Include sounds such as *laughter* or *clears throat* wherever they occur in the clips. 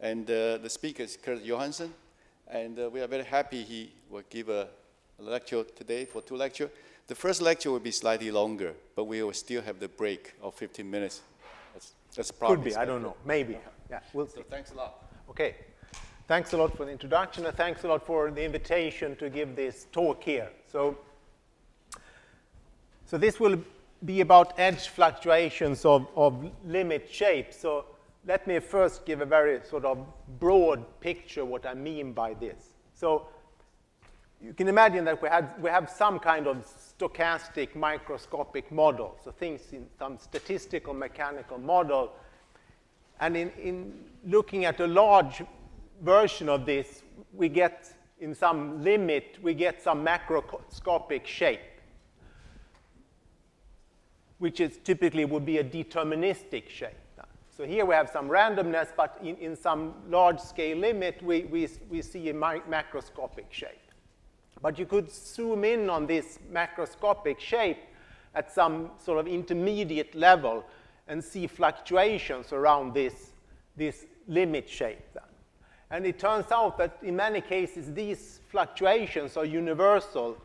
And uh, the speaker is Kurt Johansson. And uh, we are very happy he will give a, a lecture today for two lectures. The first lecture will be slightly longer, but we will still have the break of 15 minutes. That's, that's probably Could be, I don't know, maybe. Yeah, we'll see. So thanks a lot. Okay. Thanks a lot for the introduction, and thanks a lot for the invitation to give this talk here. So, so this will be about edge fluctuations of, of limit shapes. So let me first give a very sort of broad picture what I mean by this. So you can imagine that we, had, we have some kind of stochastic microscopic model, so things in some statistical mechanical model. And in, in looking at a large version of this, we get, in some limit, we get some macroscopic shape, which is typically would be a deterministic shape. So here we have some randomness, but in, in some large-scale limit, we, we, we see a macroscopic shape. But you could zoom in on this macroscopic shape at some sort of intermediate level and see fluctuations around this, this limit shape. Then. And it turns out that in many cases, these fluctuations are universal,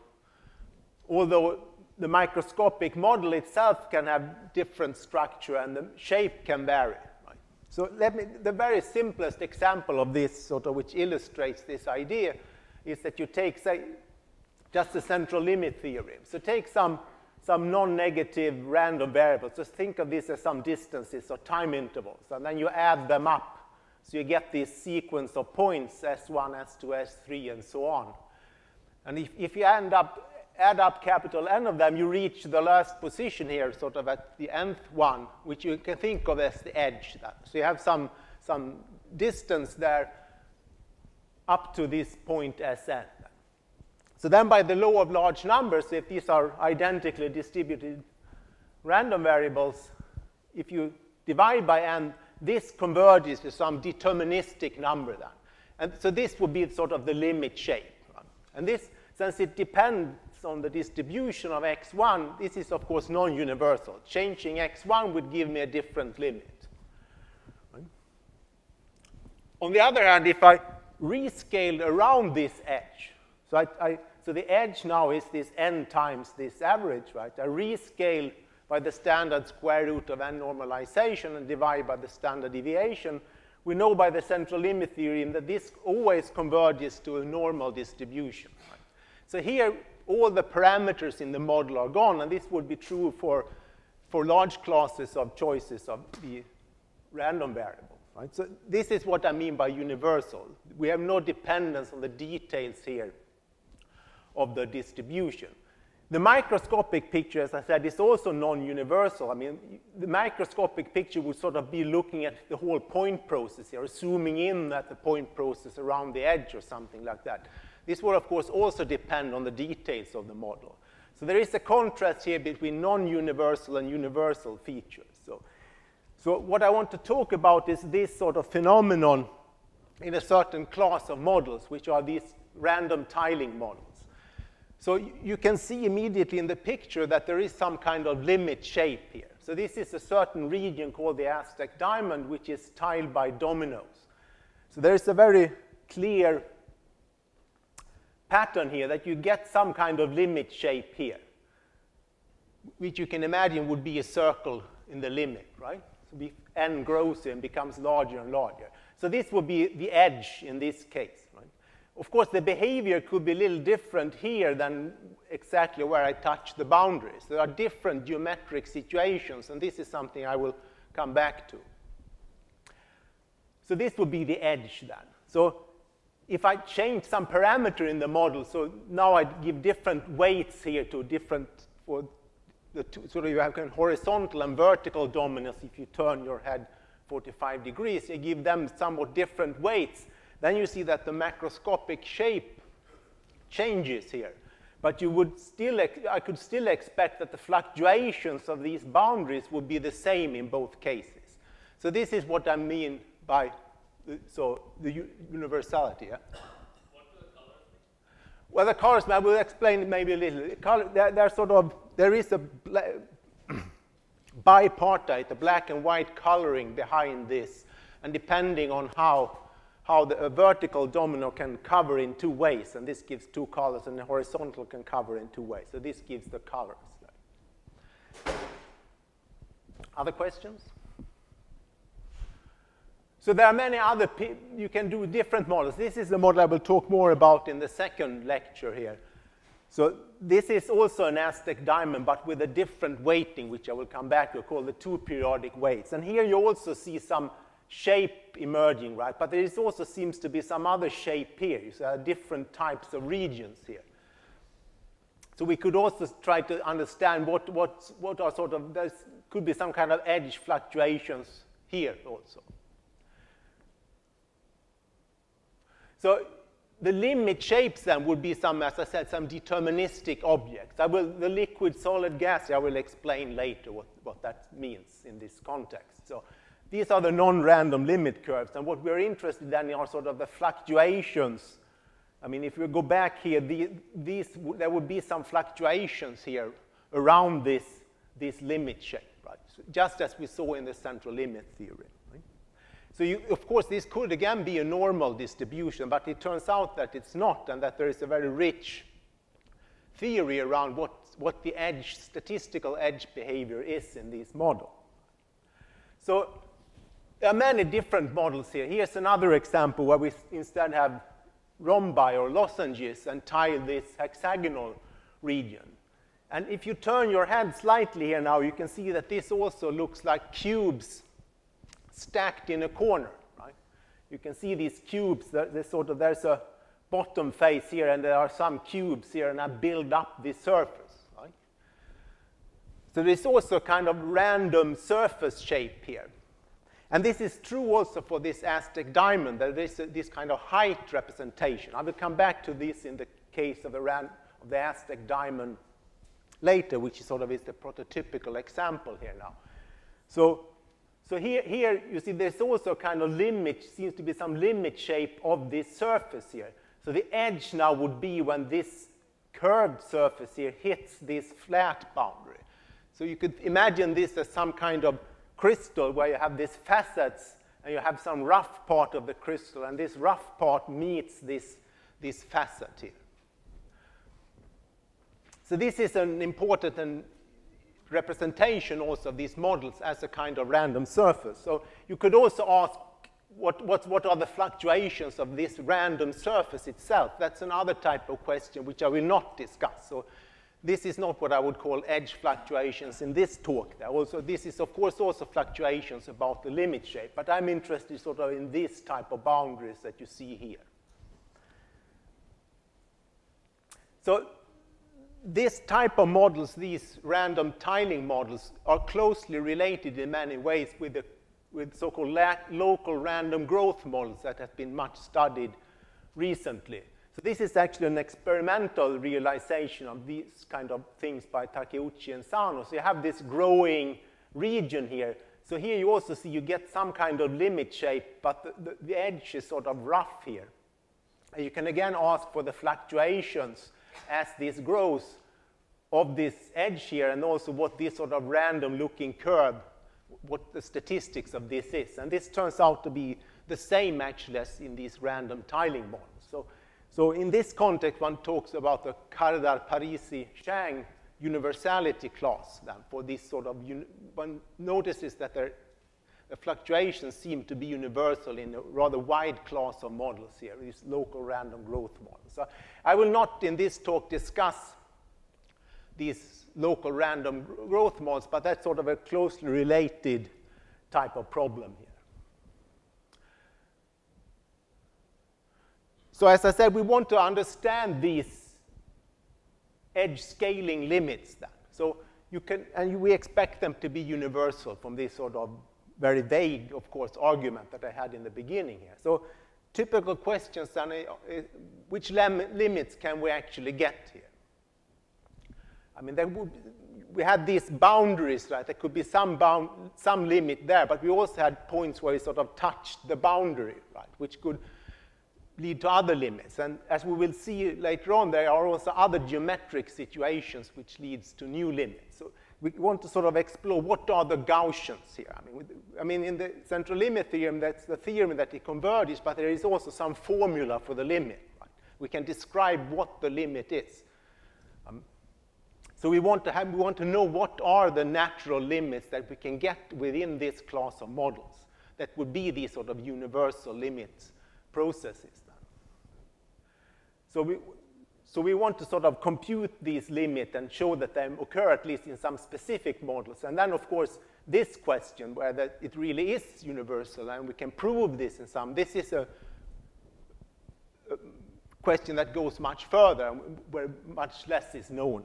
although the microscopic model itself can have different structure and the shape can vary. So let me, the very simplest example of this, sort of which illustrates this idea, is that you take, say, just the central limit theorem. So take some, some non-negative random variables. Just think of this as some distances or time intervals, and then you add them up. So you get this sequence of points, S1, S2, S3, and so on. And if, if you end up add up capital N of them, you reach the last position here, sort of at the nth one, which you can think of as the edge. So you have some, some distance there up to this point Sn. So then by the law of large numbers, if these are identically distributed random variables, if you divide by n, this converges to some deterministic number then. And so this would be sort of the limit shape. And this, since it depends on the distribution of x1, this is of course non-universal. Changing x1 would give me a different limit. On the other hand, if I rescale around this edge, so, I, I, so the edge now is this n times this average, right? I rescale by the standard square root of n normalization and divide by the standard deviation, we know by the central limit theorem that this always converges to a normal distribution. Right? So here, all the parameters in the model are gone, and this would be true for, for large classes of choices of the random variable. Right? So this is what I mean by universal. We have no dependence on the details here of the distribution. The microscopic picture, as I said, is also non-universal. I mean, the microscopic picture would sort of be looking at the whole point process here, zooming in at the point process around the edge or something like that. This will, of course, also depend on the details of the model. So there is a contrast here between non-universal and universal features. So, so what I want to talk about is this sort of phenomenon in a certain class of models, which are these random tiling models. So you can see immediately in the picture that there is some kind of limit shape here. So this is a certain region called the Aztec diamond, which is tiled by dominoes. So there is a very clear pattern here that you get some kind of limit shape here, which you can imagine would be a circle in the limit, right? So n grows and becomes larger and larger. So this would be the edge in this case, right? Of course, the behavior could be a little different here than exactly where I touch the boundaries. There are different geometric situations, and this is something I will come back to. So this would be the edge then. So if I change some parameter in the model, so now I give different weights here to different, for the two, so you have kind of horizontal and vertical dominoes if you turn your head 45 degrees, you give them somewhat different weights, then you see that the macroscopic shape changes here. But you would still, I could still expect that the fluctuations of these boundaries would be the same in both cases. So this is what I mean by so the universality. Yeah? Well, the colors, I will explain maybe a little. Color, they're, they're sort of, there is a *clears throat* bipartite, a black and white coloring behind this. And depending on how how the, vertical domino can cover in two ways, and this gives two colors, and the horizontal can cover in two ways. So this gives the colors. Other questions? So there are many other, you can do different models. This is the model I will talk more about in the second lecture here. So this is also an Aztec diamond, but with a different weighting, which I will come back to, called the two periodic weights. And here you also see some shape emerging, right? But there also seems to be some other shape here. So there are different types of regions here. So we could also try to understand what, what, what are sort of, there could be some kind of edge fluctuations here also. So the limit shapes then would be some, as I said, some deterministic objects. I will, the liquid, solid, gas, I will explain later what, what that means in this context. So these are the non-random limit curves, and what we're interested in are sort of the fluctuations I mean, if we go back here, the, these, there would be some fluctuations here around this, this limit shape, right? So just as we saw in the central limit theory. So you, of course, this could again be a normal distribution, but it turns out that it's not, and that there is a very rich theory around what, what the edge, statistical edge behavior is in this model. So there are many different models here. Here's another example where we instead have rhombi or lozenges and tile this hexagonal region. And if you turn your head slightly here now, you can see that this also looks like cubes stacked in a corner, right? You can see these cubes, there's sort of, there's a bottom face here and there are some cubes here and I build up this surface, right? So there's also kind of random surface shape here. And this is true also for this Aztec diamond, that there's this kind of height representation. I will come back to this in the case of the, ran, of the Aztec diamond later, which is sort of is the prototypical example here now. So, so here, here you see there's also kind of limit, seems to be some limit shape of this surface here. So the edge now would be when this curved surface here hits this flat boundary. So you could imagine this as some kind of crystal where you have these facets and you have some rough part of the crystal, and this rough part meets this, this facet here. So this is an important representation also of these models as a kind of random surface. So you could also ask what, what, what are the fluctuations of this random surface itself? That's another type of question which I will not discuss. So this is not what I would call edge fluctuations in this talk. There also, this is, of course, also fluctuations about the limit shape, but I'm interested sort of in this type of boundaries that you see here. So this type of models, these random tiling models, are closely related in many ways with, the, with so-called local random growth models that have been much studied recently. So this is actually an experimental realization of these kind of things by Takeuchi and Sano. So you have this growing region here. So here you also see you get some kind of limit shape, but the, the, the edge is sort of rough here. And you can again ask for the fluctuations as this grows of this edge here and also what this sort of random looking curve, what the statistics of this is. And this turns out to be the same actually as in these random tiling models. So so in this context, one talks about the Kardar-Parisi-Zhang universality class then for this sort of, one notices that there, the fluctuations seem to be universal in a rather wide class of models here, these local random growth models. So I will not in this talk discuss these local random growth models, but that's sort of a closely related type of problem here. So as I said, we want to understand these edge scaling limits then. So you can, and we expect them to be universal from this sort of very vague, of course, argument that I had in the beginning here. So typical questions then, uh, which limits can we actually get here? I mean, would, we had these boundaries, right? There could be some, bound, some limit there, but we also had points where we sort of touched the boundary, right? Which could lead to other limits. And as we will see later on, there are also other geometric situations which leads to new limits. We want to sort of explore what are the Gaussians here. I mean, I mean, in the central limit theorem, that's the theorem that it converges, but there is also some formula for the limit. Right? We can describe what the limit is. Um, so we want to have, we want to know what are the natural limits that we can get within this class of models that would be these sort of universal limits processes. Then. So we, so we want to sort of compute these limits and show that they occur at least in some specific models. And then, of course, this question, whether it really is universal, and we can prove this in some, this is a, a question that goes much further, where much less is known.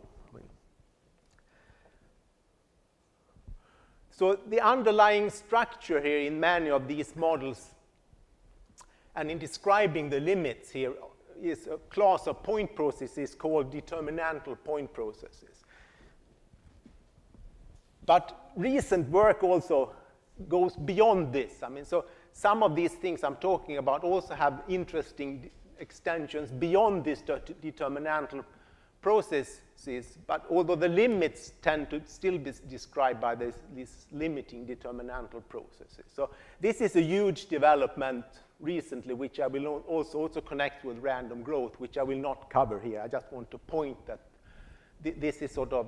So the underlying structure here in many of these models and in describing the limits here is a class of point processes called determinantal point processes. But recent work also goes beyond this. I mean, so some of these things I'm talking about also have interesting extensions beyond this determinantal but although the limits tend to still be described by this, these limiting determinantal processes. So this is a huge development recently, which I will also, also connect with random growth, which I will not cover here. I just want to point that th this is sort of,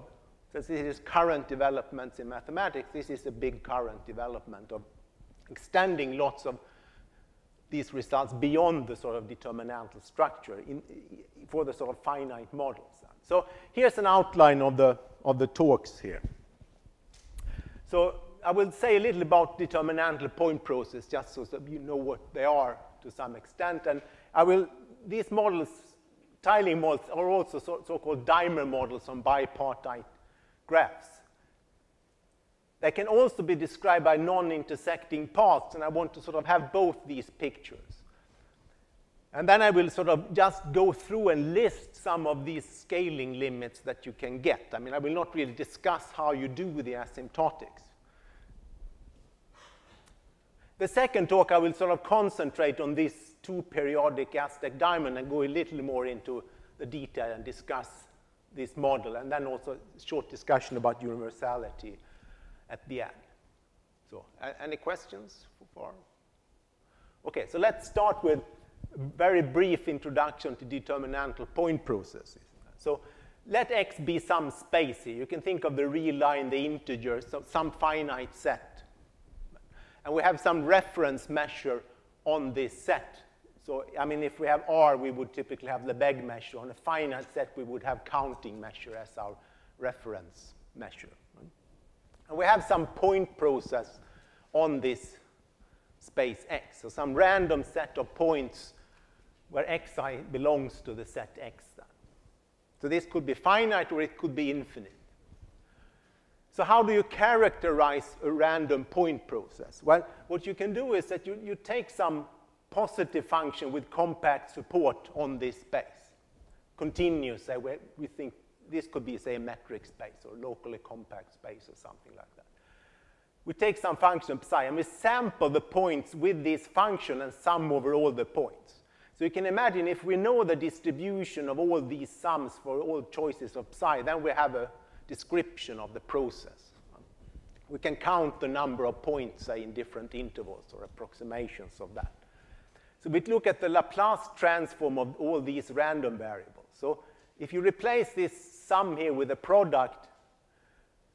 this is current developments in mathematics, this is a big current development of extending lots of these results beyond the sort of determinantal structure in, for the sort of finite models. So here's an outline of the, of the talks here. So I will say a little about determinantal point process just so that you know what they are to some extent. And I will, these models, tiling models, are also so-called so dimer models on bipartite graphs. They can also be described by non-intersecting paths, and I want to sort of have both these pictures. And then I will sort of just go through and list some of these scaling limits that you can get. I mean, I will not really discuss how you do with the asymptotics. The second talk, I will sort of concentrate on this two periodic Aztec diamond and go a little more into the detail and discuss this model, and then also a short discussion about universality at the end. So, any questions so far? Okay, so let's start with very brief introduction to determinantal point processes. So, let X be some space here. You can think of the real line, the integer, so some finite set. And we have some reference measure on this set. So, I mean, if we have R, we would typically have Lebesgue measure. On a finite set, we would have counting measure as our reference measure. And we have some point process on this space X. So some random set of points where xi belongs to the set X. Then. So this could be finite or it could be infinite. So how do you characterize a random point process? Well, what you can do is that you, you take some positive function with compact support on this space. Continuous, uh, say, we think this could be, say, a metric space or locally compact space or something like that. We take some function psi and we sample the points with this function and sum over all the points. So you can imagine if we know the distribution of all these sums for all choices of psi, then we have a description of the process. We can count the number of points, say, in different intervals or approximations of that. So we look at the Laplace transform of all these random variables. So if you replace this sum here with a product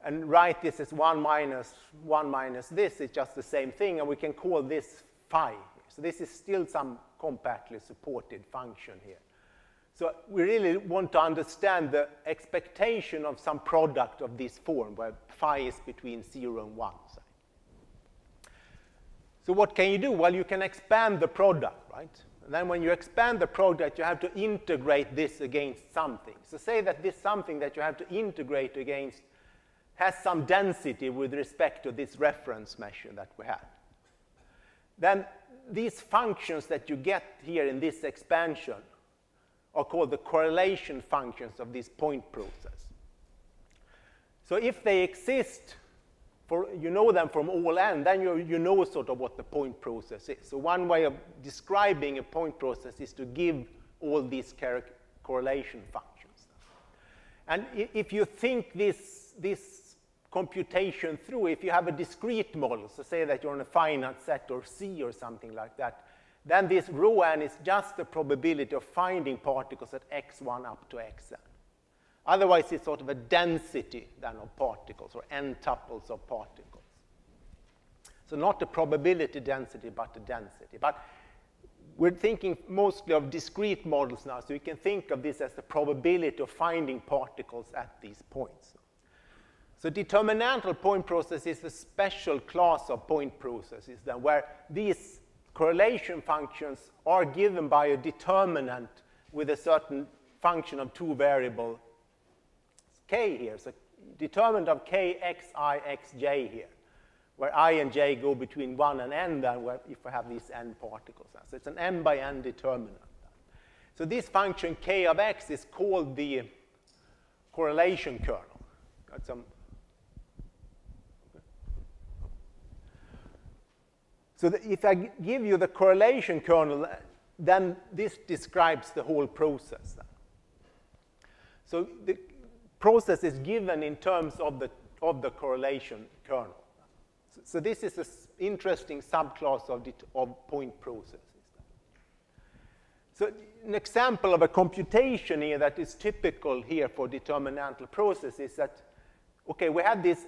and write this as 1 minus 1 minus this, it's just the same thing, and we can call this phi. So this is still some compactly supported function here. So we really want to understand the expectation of some product of this form, where phi is between 0 and 1. Say. So what can you do? Well, you can expand the product, right? And then when you expand the product, you have to integrate this against something. So say that this something that you have to integrate against has some density with respect to this reference measure that we had. Then these functions that you get here in this expansion are called the correlation functions of this point process. So if they exist, for, you know them from all n, then you, you know sort of what the point process is. So one way of describing a point process is to give all these correlation functions. And if you think this, this computation through, if you have a discrete model, so say that you're on a finite set or C or something like that, then this rho n is just the probability of finding particles at x1 up to xn. Otherwise, it's sort of a density then of particles or n tuples of particles. So not the probability density, but the density. But we're thinking mostly of discrete models now, so you can think of this as the probability of finding particles at these points. So determinantal point process is a special class of point processes then where these correlation functions are given by a determinant with a certain function of two variable k here. So determinant of k, x, i, x, j here, where i and j go between 1 and n then where if I have these n particles. So it's an n by n determinant. So this function k of x is called the correlation kernel. Got some So if I give you the correlation kernel, uh, then this describes the whole process. So the process is given in terms of the, of the correlation kernel. So, so this is an interesting subclass of, of point processes. So an example of a computation here that is typical here for determinantal process is that, okay, we had this,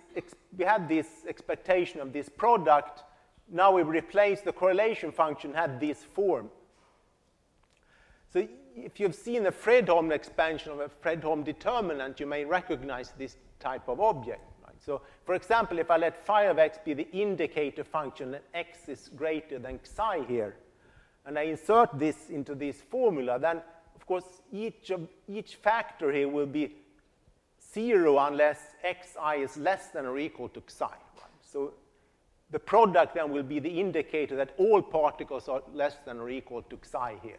we had this expectation of this product now we replace the correlation function had this form. So if you've seen a Fredholm expansion of a Fredholm determinant, you may recognize this type of object. Right? So for example, if I let phi of x be the indicator function and x is greater than psi here, and I insert this into this formula, then of course each, of, each factor here will be zero unless xi is less than or equal to psi. Right? So the product then will be the indicator that all particles are less than or equal to psi here.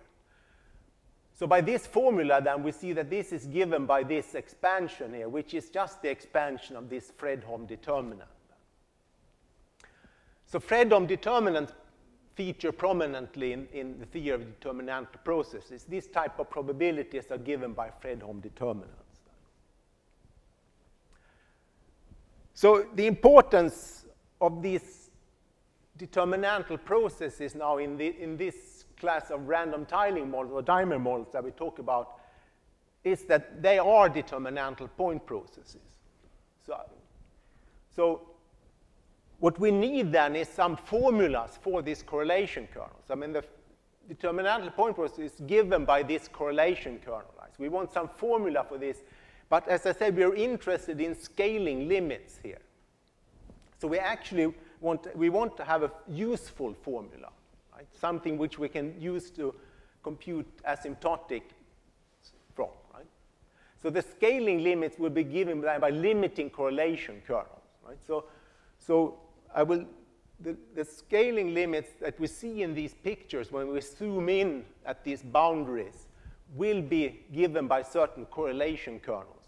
So by this formula, then, we see that this is given by this expansion here, which is just the expansion of this Fredholm determinant. So Fredholm determinants feature prominently in, in the theory of determinant processes. These type of probabilities are given by Fredholm determinants. So the importance of these determinantal processes now in, the, in this class of random tiling models or dimer models that we talk about is that they are determinantal point processes. So, so what we need then is some formulas for these correlation kernels. I mean, the determinantal point process is given by this correlation kernel. Right? We want some formula for this. But as I said, we're interested in scaling limits here. So we actually want, we want to have a useful formula, right? something which we can use to compute asymptotic from. Right? So the scaling limits will be given by, by limiting correlation kernels. Right? So, so I will, the, the scaling limits that we see in these pictures when we zoom in at these boundaries will be given by certain correlation kernels.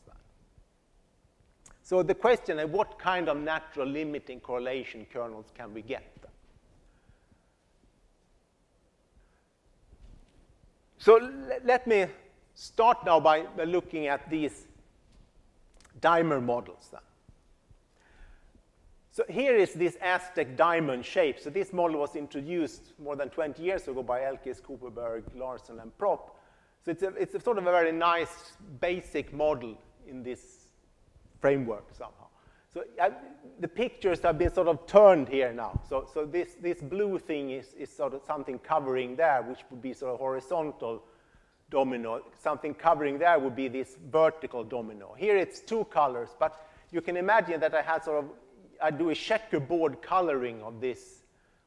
So the question is, what kind of natural limiting correlation kernels can we get? So let me start now by, by looking at these dimer models. Then. So here is this Aztec diamond shape. So this model was introduced more than 20 years ago by Elkies, Kuperberg, Larsen, and Propp. So it's a, it's a sort of a very nice basic model in this framework somehow. So uh, the pictures have been sort of turned here now. So, so this, this blue thing is, is sort of something covering there, which would be sort of horizontal domino. Something covering there would be this vertical domino. Here it's two colors, but you can imagine that I had sort of, I do a checkerboard coloring of this,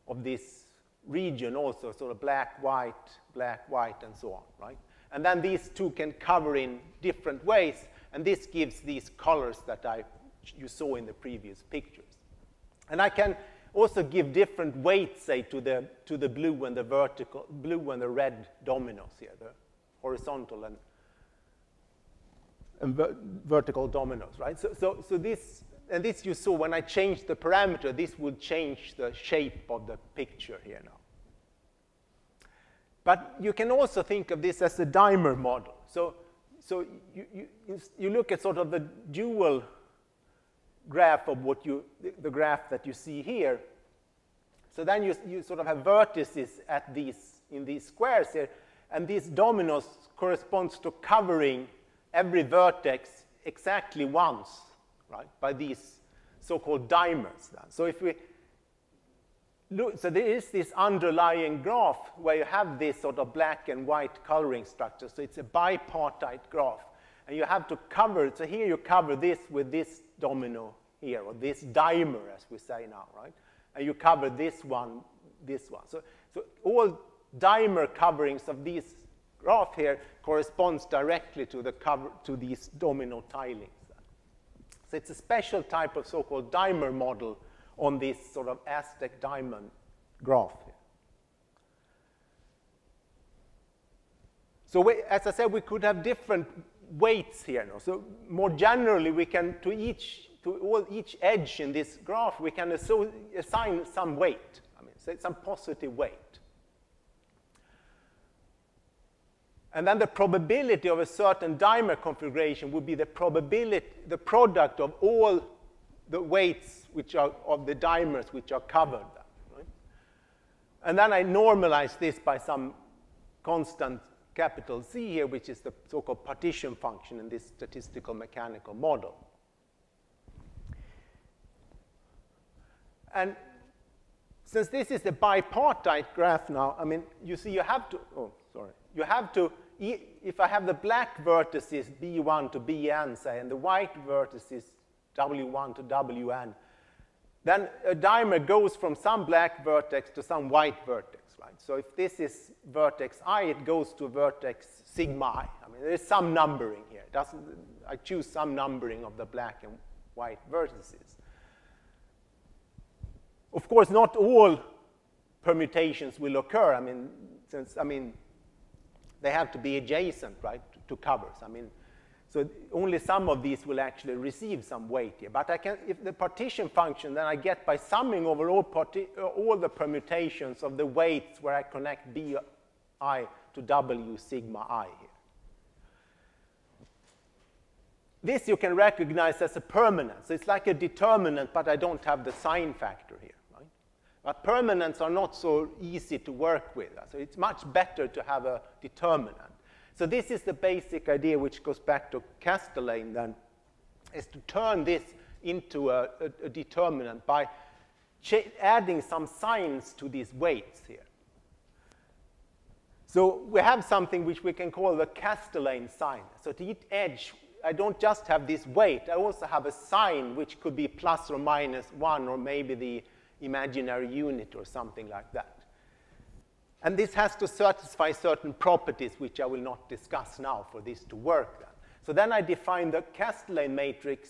of this region also, sort of black, white, black, white, and so on, right? And then these two can cover in different ways. And this gives these colors that I, you saw in the previous pictures. And I can also give different weights, say, to the, to the blue and the vertical, blue and the red dominoes here, the horizontal and, and ver vertical dominoes, right? So, so, so this, and this you saw when I changed the parameter, this would change the shape of the picture here now. But you can also think of this as a dimer model. So so you, you, you look at sort of the dual graph of what you, the graph that you see here. So then you, you sort of have vertices at these, in these squares here, and these dominoes corresponds to covering every vertex exactly once, right, by these so-called dimers. Then. So if we look, so there is this underlying graph where you have this sort of black and white coloring structure. So it's a bipartite graph. And you have to cover, so here you cover this with this domino here, or this dimer, as we say now, right? And you cover this one, this one. So, so all dimer coverings of this graph here corresponds directly to, the cover, to these domino tilings. So it's a special type of so-called dimer model on this sort of Aztec diamond graph. So we, as I said, we could have different weights here. No? So more generally, we can, to each, to all, each edge in this graph, we can assign some weight, I mean, say some positive weight. And then the probability of a certain dimer configuration would be the probability, the product of all the weights which are of the dimers which are covered. Right? And then I normalize this by some constant capital C here, which is the so-called partition function in this statistical mechanical model. And since this is a bipartite graph now, I mean, you see you have to, oh, sorry, you have to if I have the black vertices B1 to Bn, say, and the white vertices W1 to Wn, then a dimer goes from some black vertex to some white vertex, right? So if this is vertex i, it goes to vertex sigma i. I mean, there's some numbering here. Doesn't, I choose some numbering of the black and white vertices. Of course, not all permutations will occur. I mean, since, I mean, they have to be adjacent, right, to covers. I mean, so only some of these will actually receive some weight here. But I can, if the partition function, then I get by summing over all, uh, all the permutations of the weights where I connect bi to w sigma i here. This you can recognize as a permanent. So it's like a determinant, but I don't have the sign factor here. But permanents are not so easy to work with. So it's much better to have a determinant. So this is the basic idea which goes back to Kasteleyn then, is to turn this into a, a, a determinant by adding some signs to these weights here. So we have something which we can call the Kasteleyn sign. So to each edge, I don't just have this weight, I also have a sign which could be plus or minus one or maybe the imaginary unit or something like that. And this has to satisfy certain properties, which I will not discuss now for this to work. Then. So then I define the Kasteleyn matrix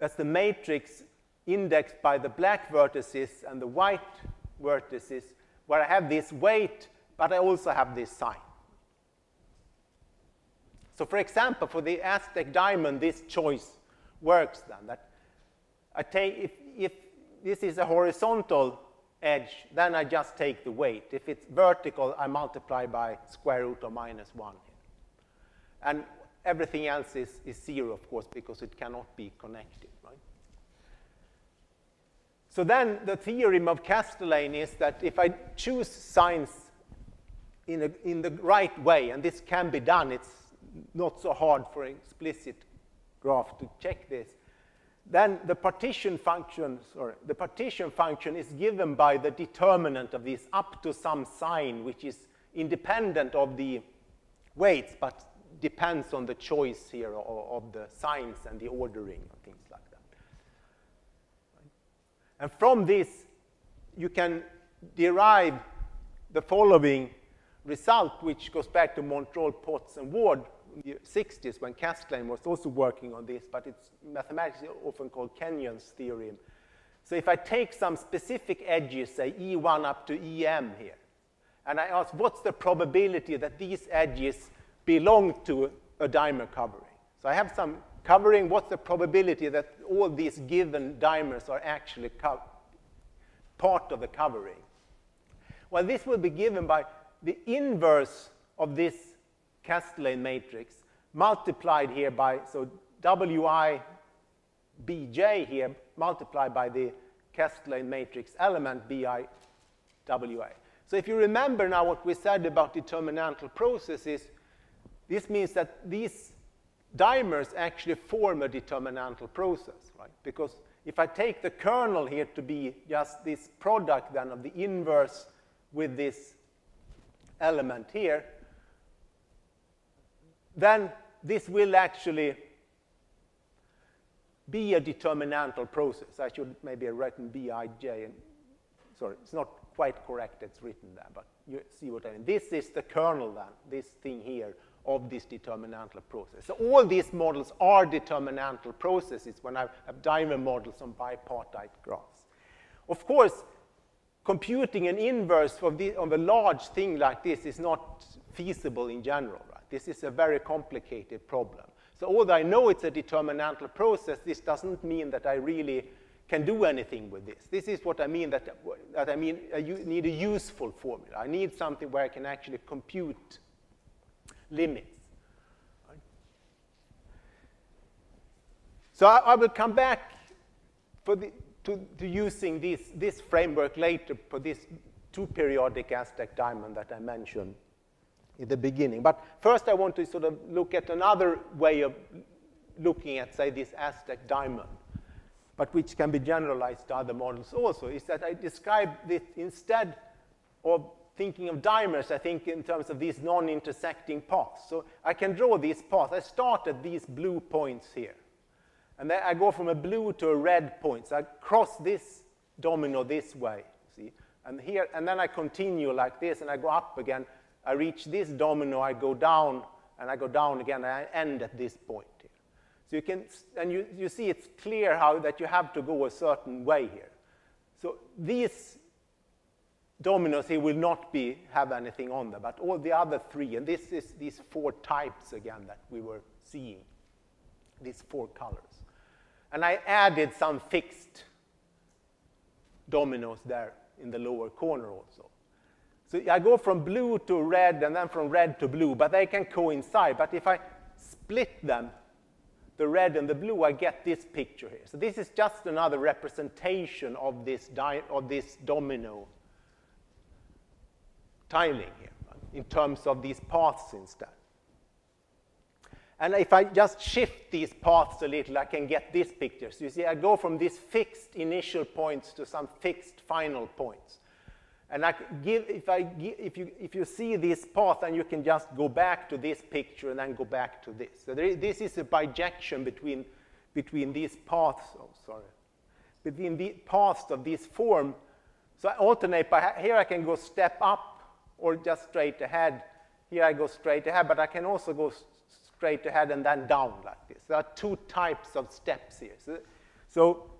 as the matrix indexed by the black vertices and the white vertices, where I have this weight, but I also have this sign. So for example, for the Aztec diamond, this choice works then. That I take, if, if this is a horizontal edge, then I just take the weight. If it's vertical, I multiply by square root of minus 1. And everything else is, is 0, of course, because it cannot be connected. Right? So then the theorem of Kasteleyn is that if I choose signs in, a, in the right way, and this can be done, it's not so hard for an explicit graph to check this, then the partition function, sorry, the partition function is given by the determinant of this up to some sign, which is independent of the weights, but depends on the choice here of, of the signs and the ordering and things like that. And from this, you can derive the following result, which goes back to Montroll, Potts, and Ward, the 60s when Kasteleyn was also working on this, but it's mathematically often called Kenyon's theorem. So if I take some specific edges, say E1 up to EM here, and I ask what's the probability that these edges belong to a dimer covering? So I have some covering, what's the probability that all these given dimers are actually part of the covering? Well, this will be given by the inverse of this Kasteleyn matrix multiplied here by, so Wi bj here multiplied by the Kasteleyn matrix element bi wa. So if you remember now what we said about determinantal processes, this means that these dimers actually form a determinantal process, right? Because if I take the kernel here to be just this product then of the inverse with this element here, then this will actually be a determinantal process. I should maybe have written Bij, and sorry, it's not quite correct, it's written there, but you see what I mean. This is the kernel then, this thing here, of this determinantal process. So all these models are determinantal processes when I have dimer models on bipartite graphs. Of course, computing an inverse the, of a large thing like this is not feasible in general. Right? This is a very complicated problem. So although I know it's a determinantal process, this doesn't mean that I really can do anything with this. This is what I mean that, that I mean uh, I need a useful formula. I need something where I can actually compute limits. So I, I, will come back for the, to, to, using this, this framework later for this two-periodic Aztec diamond that I mentioned in the beginning. But first I want to sort of look at another way of looking at, say, this Aztec diamond, but which can be generalized to other models also, is that I describe this instead of thinking of dimers, I think in terms of these non-intersecting paths. So I can draw these paths. I start at these blue points here. And then I go from a blue to a red point. So I cross this domino this way, see? And here, and then I continue like this, and I go up again. I reach this domino, I go down, and I go down again, and I end at this point here. So you can, and you, you see it's clear how that you have to go a certain way here. So these dominoes here will not be, have anything on them, but all the other three, and this is these four types again that we were seeing, these four colors. And I added some fixed dominoes there in the lower corner also. So I go from blue to red and then from red to blue, but they can coincide. But if I split them, the red and the blue, I get this picture here. So this is just another representation of this, of this domino tiling here in terms of these paths instead. And if I just shift these paths a little, I can get this picture. So you see, I go from these fixed initial points to some fixed final points. And I give, if, I give, if, you, if you see this path, then you can just go back to this picture and then go back to this. So this is a bijection between, between these paths, oh, sorry, between the paths of this form. So I alternate, by, here I can go step up or just straight ahead. Here I go straight ahead, but I can also go straight ahead and then down like this. There are two types of steps here. So, so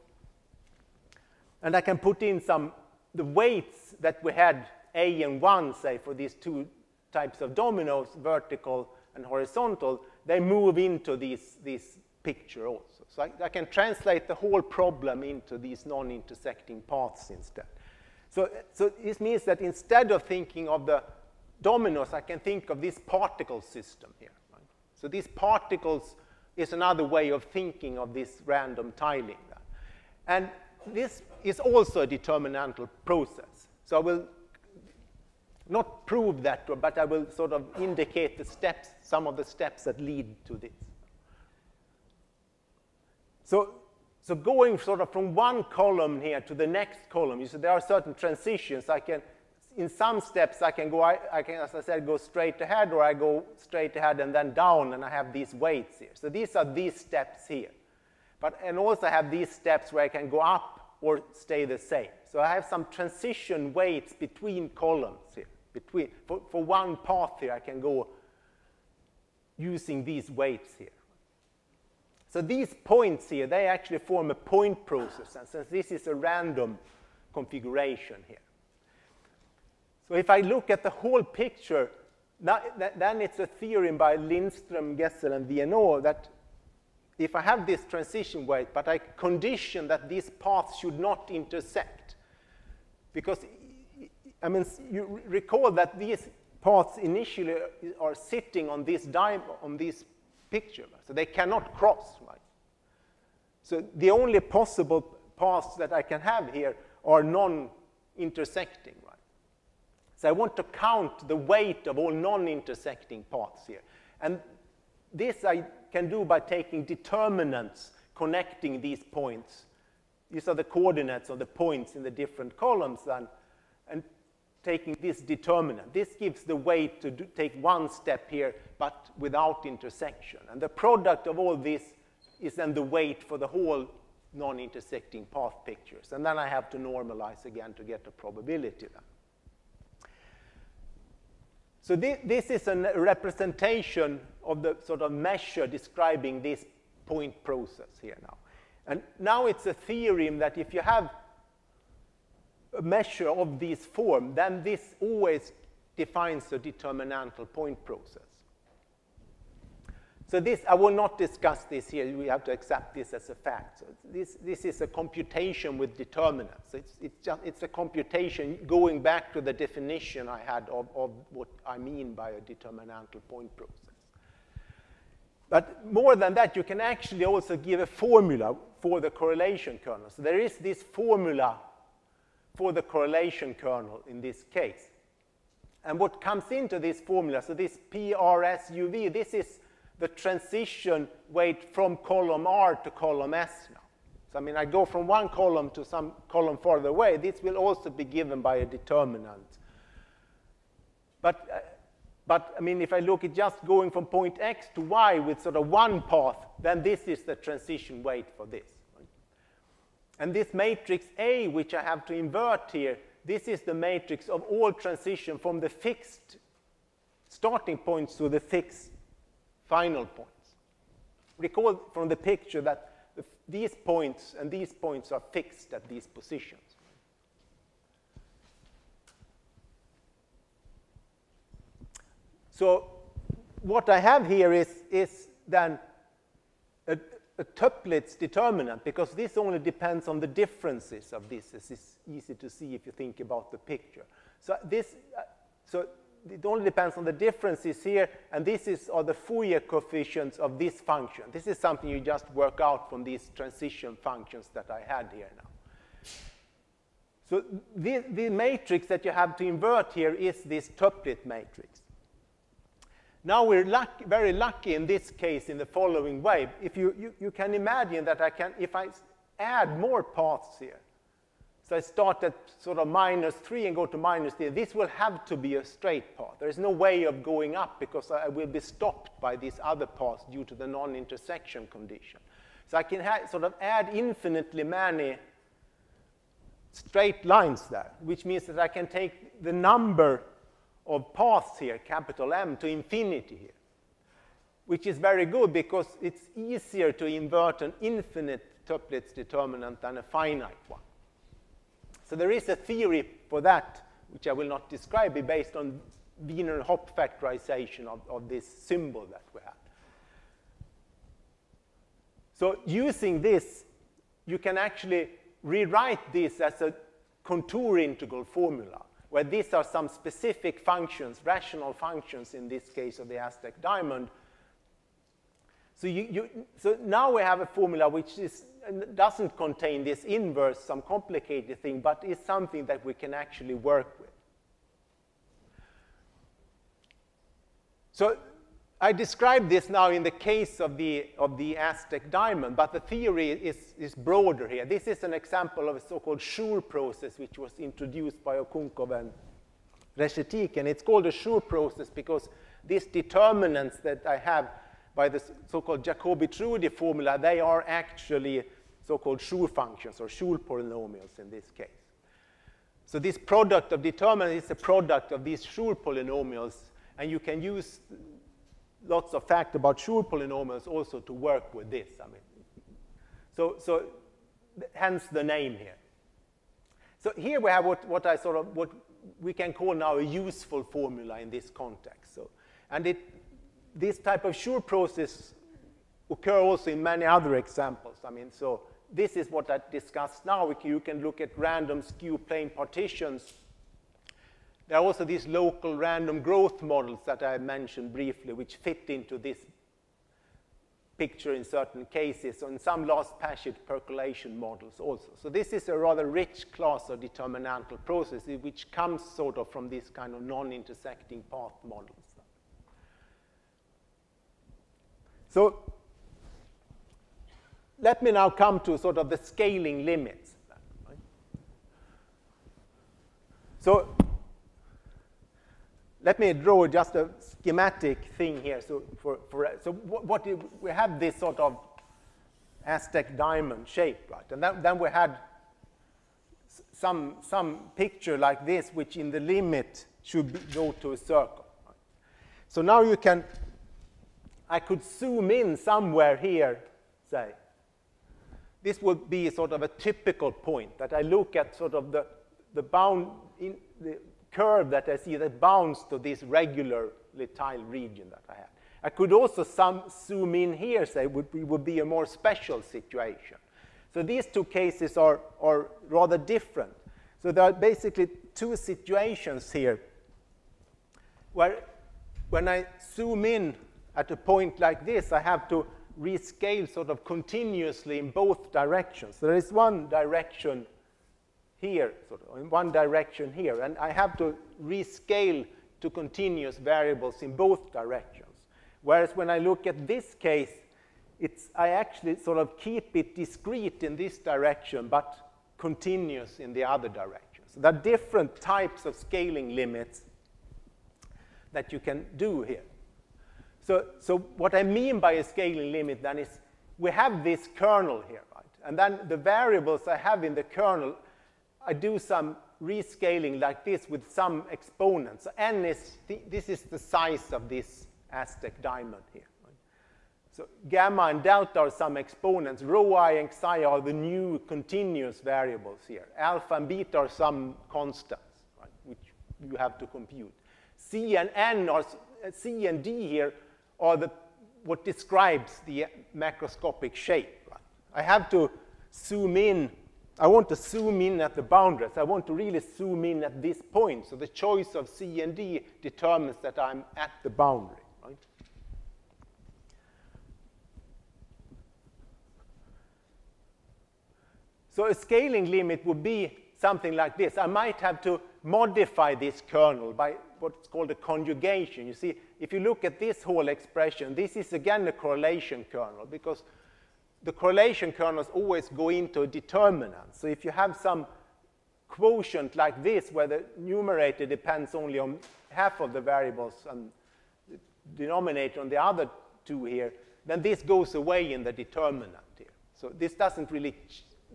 and I can put in some, the weights that we had A and 1, say, for these two types of dominoes, vertical and horizontal, they move into this, this picture also. So I, I can translate the whole problem into these non-intersecting paths instead. So, so this means that instead of thinking of the dominoes, I can think of this particle system here. Right? So these particles is another way of thinking of this random tiling. And this is also a determinantal process. So I will not prove that, but I will sort of indicate the steps, some of the steps that lead to this. So so going sort of from one column here to the next column, you see there are certain transitions. I can, in some steps, I can go, I, I can, as I said, go straight ahead, or I go straight ahead and then down, and I have these weights here. So these are these steps here. But, and also have these steps where I can go up or stay the same. So I have some transition weights between columns here. Between, for, for one path here, I can go using these weights here. So these points here, they actually form a point process, and since this is a random configuration here. So if I look at the whole picture, then it's a theorem by Lindström, Gessel, and Viennot that if I have this transition weight, but I condition that these paths should not intersect, because, I mean, you recall that these paths initially are sitting on this, on this picture. So they cannot cross, right? So the only possible paths that I can have here are non-intersecting, right? So I want to count the weight of all non-intersecting paths here. And this I can do by taking determinants connecting these points. These are the coordinates of the points in the different columns then, and taking this determinant. This gives the weight to do, take one step here, but without intersection. And the product of all this is then the weight for the whole non-intersecting path pictures. And then I have to normalize again to get the probability then. So this, this is a representation of the sort of measure describing this point process here now. And now it's a theorem that if you have a measure of this form, then this always defines a determinantal point process. So this, I will not discuss this here. We have to accept this as a fact. So this, this is a computation with determinants. It's, it's, just, it's a computation going back to the definition I had of, of what I mean by a determinantal point process. But more than that, you can actually also give a formula for the correlation kernel. So there is this formula for the correlation kernel in this case. And what comes into this formula, so this PRSUV, this is the transition weight from column R to column S now. So I mean, I go from one column to some column farther away. This will also be given by a determinant. But, uh, but I mean, if I look at just going from point X to Y with sort of one path, then this is the transition weight for this. And this matrix A, which I have to invert here, this is the matrix of all transition from the fixed starting points to the fixed final points. Recall from the picture that the, these points and these points are fixed at these positions. So what I have here is, is then a, a Toeplitz determinant because this only depends on the differences of this. This is easy to see if you think about the picture. So this, uh, so it only depends on the differences here, and this is are the Fourier coefficients of this function. This is something you just work out from these transition functions that I had here now. So the, the matrix that you have to invert here is this Toeplitz matrix. Now we're luck, very lucky in this case in the following way. If you, you, you can imagine that I can, if I add more paths here, so I start at sort of minus 3 and go to minus 3. This will have to be a straight path. There is no way of going up because I will be stopped by these other paths due to the non-intersection condition. So I can sort of add infinitely many straight lines there, which means that I can take the number of paths here, capital M, to infinity here, which is very good because it's easier to invert an infinite Toeplitz determinant than a finite one. So there is a theory for that, which I will not describe, based on Wiener Hopf factorization of, of this symbol that we have. So using this, you can actually rewrite this as a contour integral formula, where these are some specific functions, rational functions in this case of the Aztec diamond. So, you, you, so now we have a formula which is doesn't contain this inverse, some complicated thing, but is something that we can actually work with. So I described this now in the case of the, of the Aztec diamond, but the theory is, is broader here. This is an example of a so-called Schur process, which was introduced by Okounkov and Reshetikhin, and it's called a Schur process because these determinants that I have by the so-called Jacobi-Trudi formula, they are actually so-called Schur functions or Schur polynomials in this case. So this product of determinants is a product of these Schur polynomials, and you can use lots of fact about Schur polynomials also to work with this. I mean, so, so hence the name here. So here we have what, what I sort of what we can call now a useful formula in this context. So, and it, this type of Schur process occur also in many other examples. I mean, so this is what I discussed now. You can look at random skew plane partitions. There are also these local random growth models that I mentioned briefly, which fit into this picture in certain cases, on some last passage percolation models also. So this is a rather rich class of determinantal processes which comes sort of from this kind of non-intersecting path models. So let me now come to sort of the scaling limits. So let me draw just a schematic thing here. So, for, for, so what, what we have this sort of Aztec diamond shape, right? And then, then we had some, some picture like this, which in the limit should be, go to a circle. Right? So now you can, I could zoom in somewhere here, say. This would be sort of a typical point that I look at sort of the, the bound, in the curve that I see that bounds to this regular tiled region that I have. I could also some, zoom in here, say, would be, would be a more special situation. So these two cases are, are rather different. So there are basically two situations here where when I zoom in at a point like this, I have to rescale sort of continuously in both directions. There is one direction here, sort of in one direction here, and I have to rescale to continuous variables in both directions. Whereas when I look at this case, it's, I actually sort of keep it discrete in this direction, but continuous in the other direction. So there are different types of scaling limits that you can do here. So, so what I mean by a scaling limit then is we have this kernel here, right? And then the variables I have in the kernel I do some rescaling like this with some exponents. n is, th this is the size of this Aztec diamond here. So gamma and delta are some exponents. Rho i and psi are the new continuous variables here. Alpha and beta are some constants, right, which you have to compute. C and n are, C and D here are the, what describes the macroscopic shape. Right? I have to zoom in I want to zoom in at the boundaries. I want to really zoom in at this point. So the choice of C and D determines that I'm at the boundary. Right? So a scaling limit would be something like this. I might have to modify this kernel by what's called a conjugation. You see, if you look at this whole expression, this is again a correlation kernel because the correlation kernels always go into a determinant. So if you have some quotient like this, where the numerator depends only on half of the variables and the denominator on the other two here, then this goes away in the determinant here. So this doesn't really,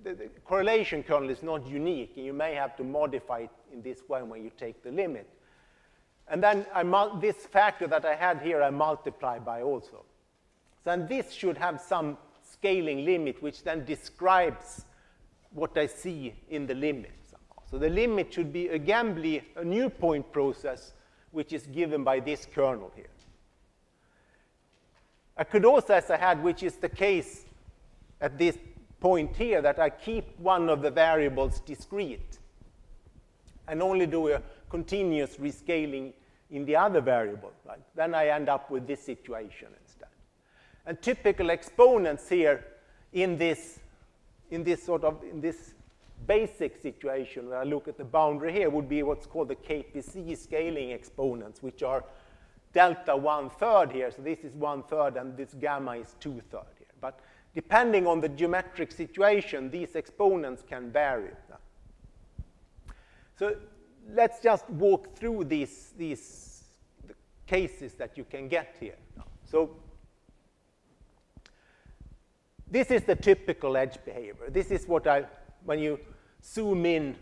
the, the correlation kernel is not unique, and you may have to modify it in this way when you take the limit. And then I this factor that I had here, I multiply by also. So and this should have some scaling limit, which then describes what I see in the limit. So the limit should be again be a new point process, which is given by this kernel here. I could also, as I had, which is the case at this point here, that I keep one of the variables discrete and only do a continuous rescaling in the other variable. Right? Then I end up with this situation instead. And typical exponents here in this, in this sort of, in this basic situation, where I look at the boundary here, would be what's called the KPZ scaling exponents, which are delta one-third here. So this is one-third, and this gamma is two-third here. But depending on the geometric situation, these exponents can vary. So let's just walk through these, these cases that you can get here. So this is the typical edge behavior. This is what I, when you zoom in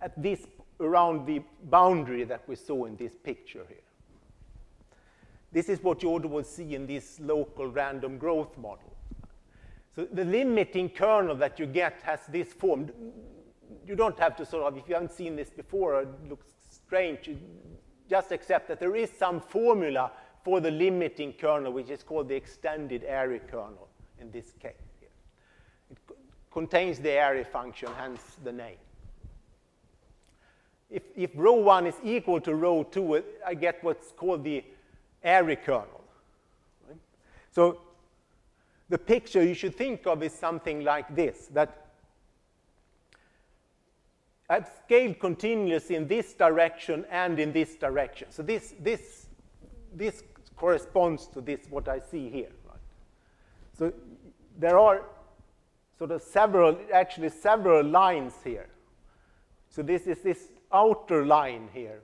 at this, around the boundary that we saw in this picture here. This is what you would see in this local random growth model. So the limiting kernel that you get has this form. You don't have to sort of, if you haven't seen this before, it looks strange, just accept that there is some formula for the limiting kernel, which is called the extended Airy kernel in this case. It co contains the Airy function, hence the name. If, if rho 1 is equal to rho 2, I get what's called the Airy kernel. Right? So the picture you should think of is something like this, that I've scaled continuously in this direction and in this direction. So this, this, this corresponds to this, what I see here. Right? So there are sort of several, actually several lines here. So this is this outer line here.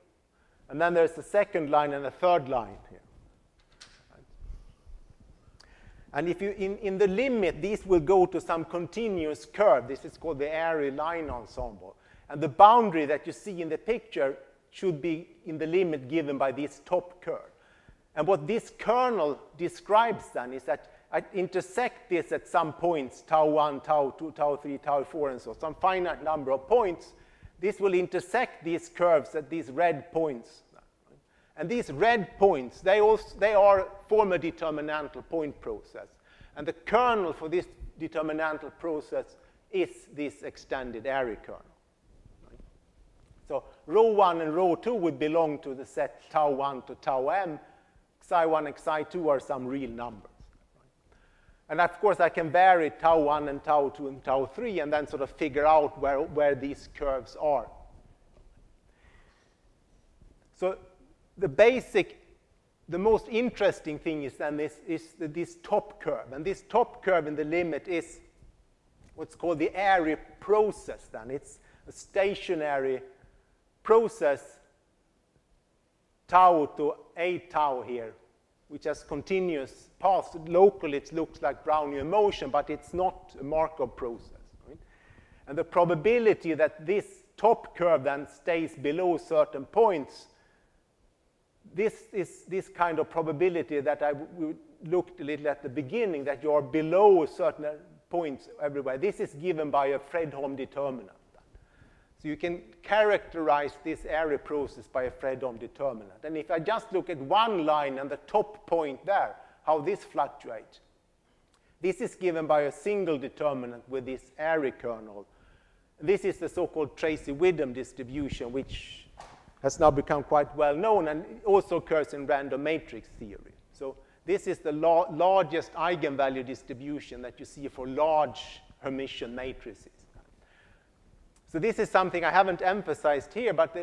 And then there's a second line and a third line here. And if you, in, in the limit, these will go to some continuous curve. This is called the Airy line ensemble. And the boundary that you see in the picture should be in the limit given by this top curve. And what this kernel describes then is that I intersect this at some points, tau 1, tau 2, tau 3, tau 4, and so some finite number of points. This will intersect these curves at these red points and these red points, they, also, they are form a determinantal point process. And the kernel for this determinantal process is this extended Airy kernel. So rho 1 and rho 2 would belong to the set tau 1 to tau m. Xi 1 and xi 2 are some real numbers. And of course, I can vary tau 1 and tau 2 and tau 3 and then sort of figure out where, where these curves are. So the basic, the most interesting thing is then this, is this top curve. And this top curve in the limit is what's called the Airy process then. It's a stationary process tau to a tau here, which has continuous paths. Locally, it looks like Brownian motion, but it's not a Markov process. Right? And the probability that this top curve then stays below certain points this is this kind of probability that I looked a little at the beginning, that you are below certain points everywhere. This is given by a Fredholm determinant. You can characterize this Airy process by a Fredholm determinant. And if I just look at one line and the top point there, how this fluctuates, this is given by a single determinant with this Airy kernel. This is the so-called Tracy-Widom distribution, which has now become quite well known and also occurs in random matrix theory. So this is the largest eigenvalue distribution that you see for large Hermitian matrices. So this is something I haven't emphasized here, but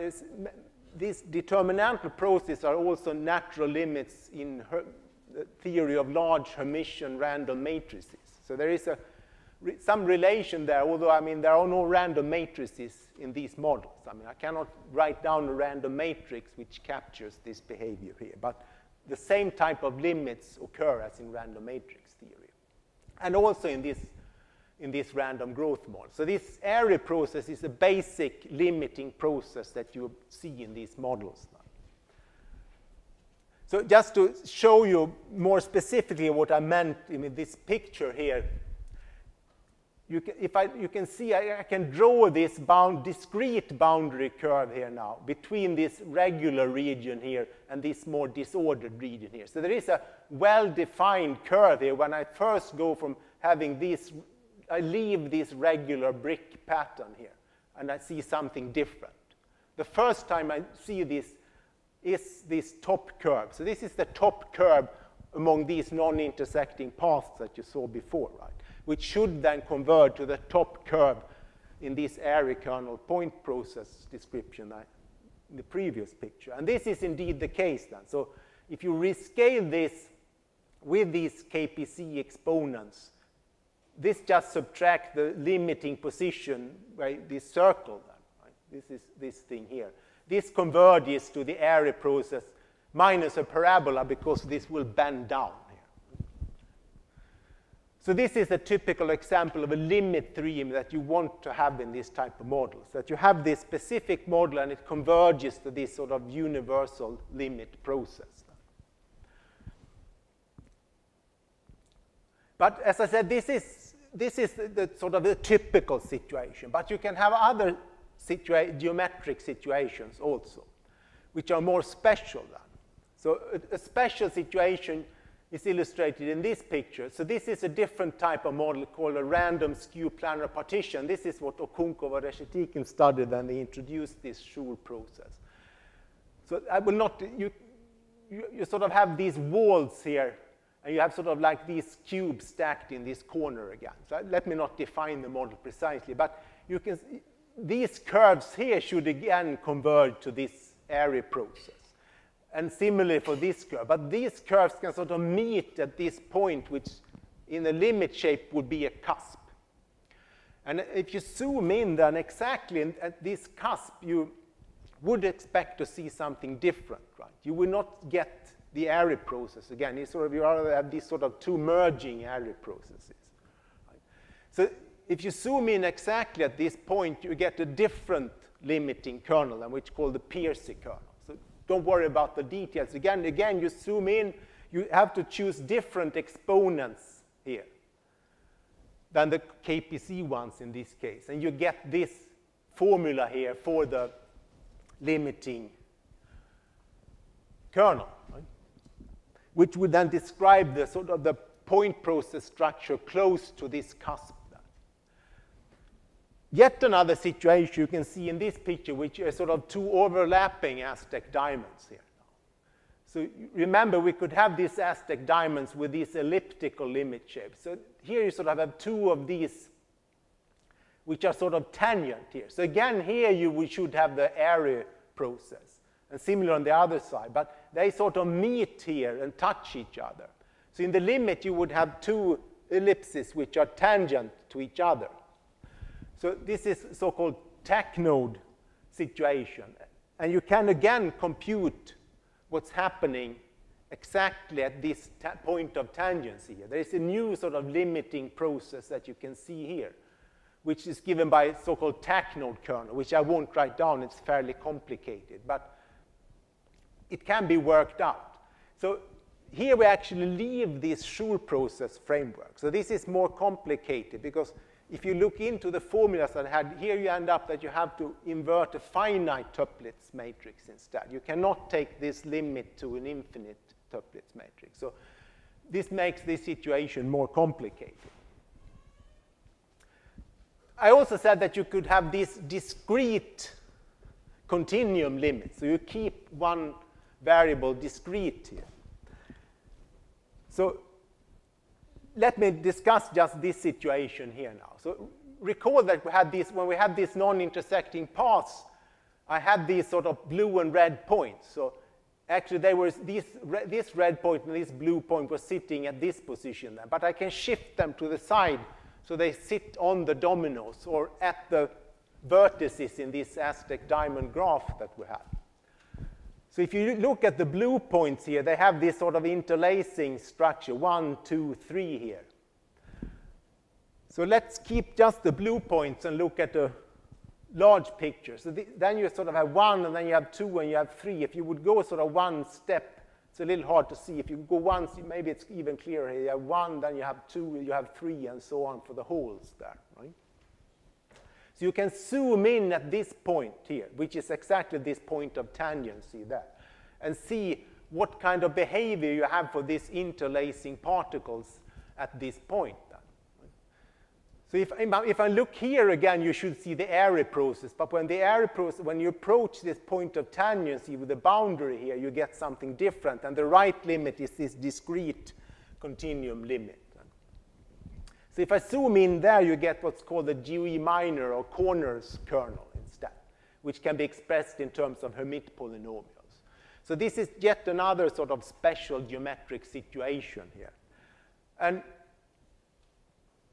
these determinantal processes are also natural limits in her, the theory of large Hermitian random matrices. So there is a some relation there, although I mean there are no random matrices in these models. I mean I cannot write down a random matrix which captures this behavior here, but the same type of limits occur as in random matrix theory, and also in this in this random growth model. So this Airy process is a basic limiting process that you see in these models. Now. So just to show you more specifically what I meant in this picture here, you can, if I, you can see, I, I, can draw this bound, discrete boundary curve here now between this regular region here and this more disordered region here. So there is a well-defined curve here when I first go from having this, I leave this regular brick pattern here and I see something different. The first time I see this is this top curve. So this is the top curve among these non-intersecting paths that you saw before, right? which should then convert to the top curve in this Airy kernel point process description in the previous picture. And this is indeed the case then. So if you rescale this with these KPZ exponents, this just subtract the limiting position by this circle. Right? This is this thing here. This converges to the Airy process minus a parabola because this will bend down. here. So this is a typical example of a limit theorem that you want to have in this type of models, that you have this specific model and it converges to this sort of universal limit process. But as I said, this is, this is the, the sort of the typical situation, but you can have other situa geometric situations also, which are more special than. So a, a special situation is illustrated in this picture. So this is a different type of model called a random skew planar partition. This is what Okounkov and Reshetikhin studied when they introduced this Schur process. So I will not, you, you, you, sort of have these walls here and you have sort of like these cubes stacked in this corner again. So let me not define the model precisely, but you can these curves here should again converge to this Airy process. And similarly for this curve, but these curves can sort of meet at this point, which in the limit shape would be a cusp. And if you zoom in then exactly at this cusp, you would expect to see something different, right? You will not get the Airy process again. You sort of you have these sort of two merging Airy processes. So if you zoom in exactly at this point, you get a different limiting kernel, and which called the Pearcey kernel. So don't worry about the details. Again, again, you zoom in, you have to choose different exponents here than the KPZ ones in this case. And you get this formula here for the limiting kernel, right? Which would then describe the sort of the point process structure close to this cusp. Yet another situation you can see in this picture, which are sort of two overlapping Aztec diamonds here. So remember, we could have these Aztec diamonds with these elliptical limit shapes. So here you sort of have two of these, which are sort of tangent here. So again, here you should have the Airy process, and similar on the other side, but they sort of meet here and touch each other. So in the limit, you would have two ellipses which are tangent to each other. So this is so-called tacnode situation. And you can again compute what's happening exactly at this point of tangency here. There is a new sort of limiting process that you can see here, which is given by so-called tacnode kernel, which I won't write down. It's fairly complicated, but it can be worked out. So here we actually leave this Schur process framework. So this is more complicated because if you look into the formulas that I had, here you end up that you have to invert a finite Toeplitz matrix instead. You cannot take this limit to an infinite Toeplitz matrix. So this makes this situation more complicated. I also said that you could have these discrete continuum limits. So you keep one variable discrete here. So let me discuss just this situation here now. So recall that we had this, when we had these non-intersecting paths, I had these sort of blue and red points. So actually they were, these, this red point and this blue point were sitting at this position there. But I can shift them to the side so they sit on the dominoes or at the vertices in this Aztec diamond graph that we have. So if you look at the blue points here, they have this sort of interlacing structure, one, two, three here. So let's keep just the blue points and look at the large picture. So the, then you sort of have one, and then you have two, and you have three. If you would go sort of one step, it's a little hard to see. If you go once, maybe it's even clearer here. You have one, then you have two, you have three, and so on for the holes there, right? So you can zoom in at this point here, which is exactly this point of tangency there, and see what kind of behavior you have for these interlacing particles at this point. So if, if I look here again, you should see the Airy process, but when the Airy process, when you approach this point of tangency with the boundary here, you get something different, and the right limit is this discrete continuum limit. So if I zoom in there, you get what's called the GOE minor or corners kernel instead, which can be expressed in terms of Hermite polynomials. So this is yet another sort of special geometric situation here. And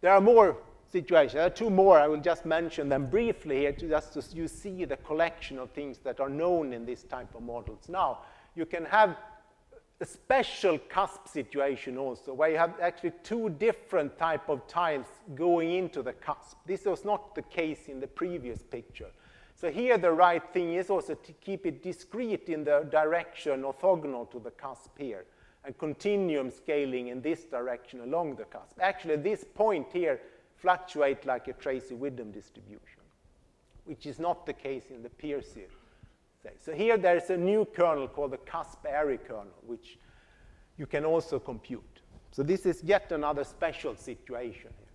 there are more situations. There are two more. I will just mention them briefly here to just so you see the collection of things that are known in this type of models. Now, you can have a special cusp situation also, where you have actually two different type of tiles going into the cusp. This was not the case in the previous picture. So here the right thing is also to keep it discrete in the direction orthogonal to the cusp here, and continuum scaling in this direction along the cusp. Actually, this point here fluctuate like a Tracy-Widom distribution, which is not the case in the Pearcey so here there is a new kernel called the cusp Airy kernel, which you can also compute. So this is yet another special situation here.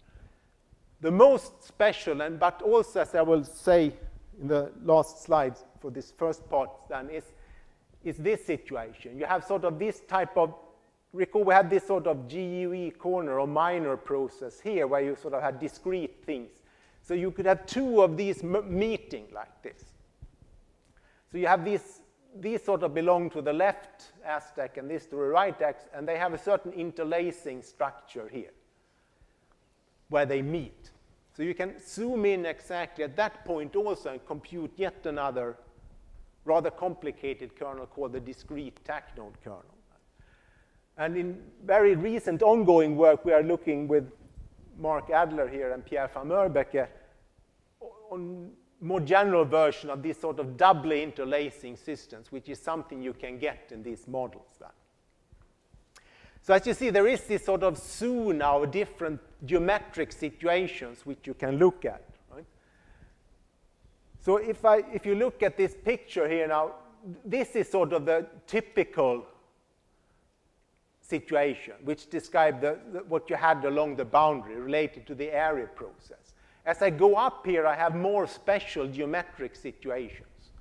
The most special, and but also as I will say in the last slides for this first part then, is, is this situation. You have sort of this type of recall we had this sort of GUE corner or minor process here where you sort of had discrete things. So you could have two of these meeting like this. So you have these, these sort of belong to the left Aztec and this to the right Aztec, and they have a certain interlacing structure here where they meet. So you can zoom in exactly at that point also and compute yet another rather complicated kernel called the discrete tacnode kernel. And in very recent ongoing work, we are looking with Mark Adler here and Pierre van on more general version of this sort of doubly interlacing systems, which is something you can get in these models. Then. So as you see, there is this sort of zoo now of different geometric situations which you can look at. Right? So if, I, if you look at this picture here now, this is sort of the typical situation, which the, what you had along the boundary related to the Airy process. As I go up here, I have more special geometric situations.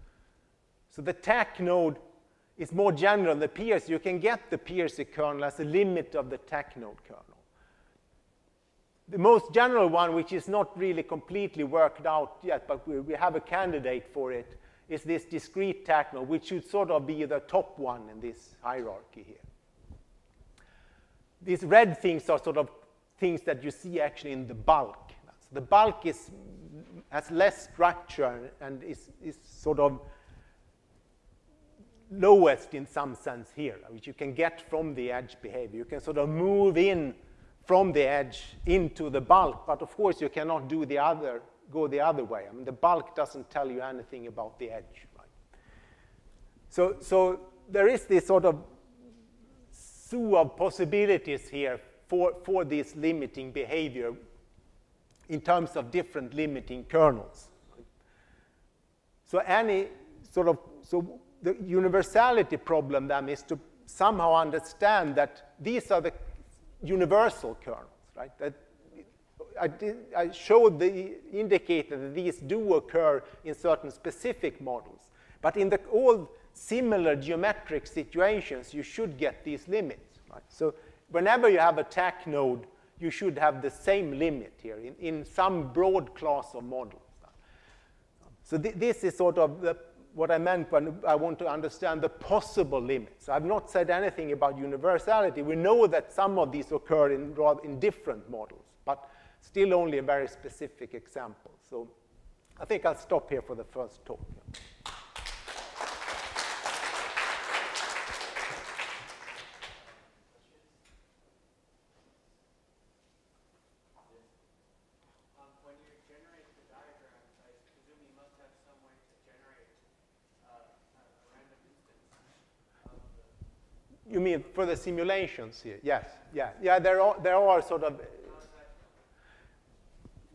So the tacnode is more general than the Pearcey. You can get the Pearcey kernel as a limit of the tacnode kernel. The most general one, which is not really completely worked out yet, but we, we have a candidate for it, is this discrete tacnode, which should sort of be the top one in this hierarchy here these red things are sort of things that you see actually in the bulk. The bulk is, has less structure and is, is sort of lowest in some sense here, which you can get from the edge behavior. You can sort of move in from the edge into the bulk, but of course you cannot do the other, go the other way. I mean, the bulk doesn't tell you anything about the edge. Right? So, so there is this sort of zoo of possibilities here for, for this limiting behavior in terms of different limiting kernels. So any sort of, so the universality problem then is to somehow understand that these are the universal kernels, right? That I, did, I showed the indicator that these do occur in certain specific models. But in the, all similar geometric situations, you should get these limits. Right? So whenever you have a tacnode, you should have the same limit here in, in some broad class of models. So th this is sort of the, what I meant when I want to understand the possible limits. I've not said anything about universality. We know that some of these occur in, in different models, but still only a very specific example. So I think I'll stop here for the first talk. For the simulations here? Yes, yeah, yeah. There are there are sort of.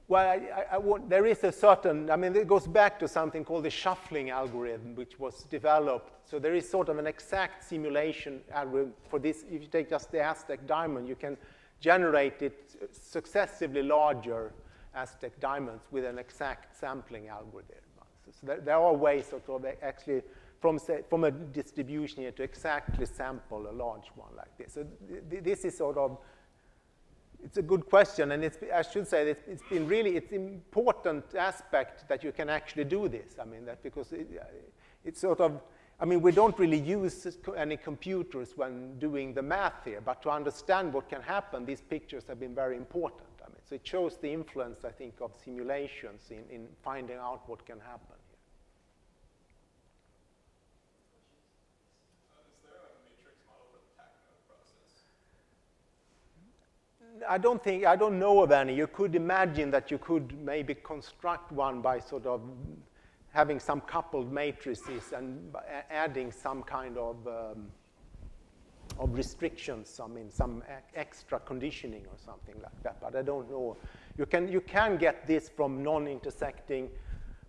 Well, I, I, I there is a certain. I mean, it goes back to something called the shuffling algorithm, which was developed. So there is sort of an exact simulation algorithm for this. If you take just the Aztec diamond, you can generate it successively larger Aztec diamonds with an exact sampling algorithm. So, so there, there, are ways of, sort of actually from, say, from a distribution here to exactly sample a large one like this. So th this is sort of, it's a good question, and it's, I should say that it's been really, it's important aspect that you can actually do this. I mean, that because it, it's sort of, I mean, we don't really use any computers when doing the math here, but to understand what can happen, these pictures have been very important. I mean, so it shows the influence, I think, of simulations in, in finding out what can happen. I don't think, I don't know of any. You could imagine that you could maybe construct one by sort of having some coupled matrices and adding some kind of, um, of restrictions, I mean, some extra conditioning or something like that, but I don't know. You can, you can get this from non-intersecting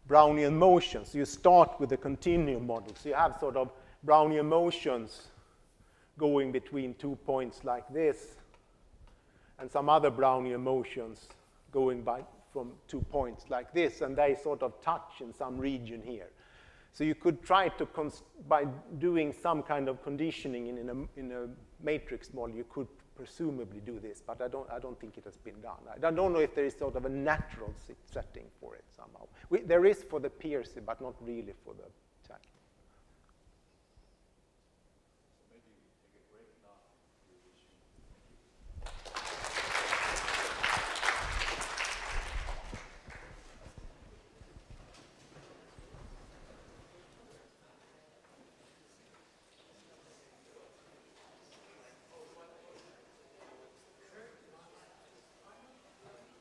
Brownian motions. You start with a continuum model. So you have sort of Brownian motions going between two points like this and some other Brownian motions going by from two points like this, and they sort of touch in some region here. So you could try to, by doing some kind of conditioning in, in, a, in a matrix model, you could presumably do this, but I don't, I don't think it has been done. I don't know if there is sort of a natural setting for it somehow. We, there is for the Pearcey, but not really for the